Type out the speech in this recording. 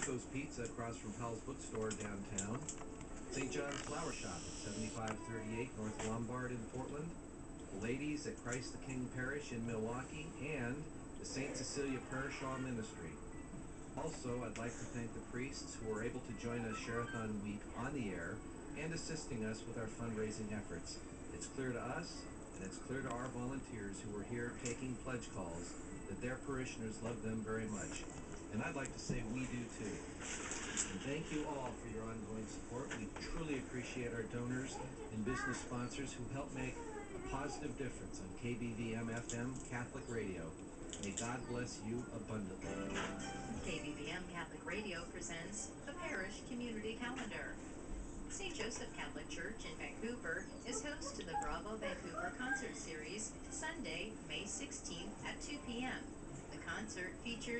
Rocco's Pizza across from Powell's Bookstore downtown, St. John's Flower Shop at 7538 North Lombard in Portland, ladies at Christ the King Parish in Milwaukie, and the St. Cecilia Hall Ministry. Also, I'd like to thank the priests who were able to join us Sharathon Week on the air and assisting us with our fundraising efforts. It's clear to us, and it's clear to our volunteers who were here taking pledge calls, that their parishioners love them very much. And I'd like to say we do too. And thank you all for your ongoing support. We truly appreciate our donors and business sponsors who help make a positive difference on KBVM FM Catholic Radio. May God bless you abundantly. KBVM Catholic Radio presents the Parish Community Calendar. St. Joseph Catholic Church in Vancouver is host to the Bravo Vancouver Concert Series Sunday, May 16th at 2 p.m. The concert features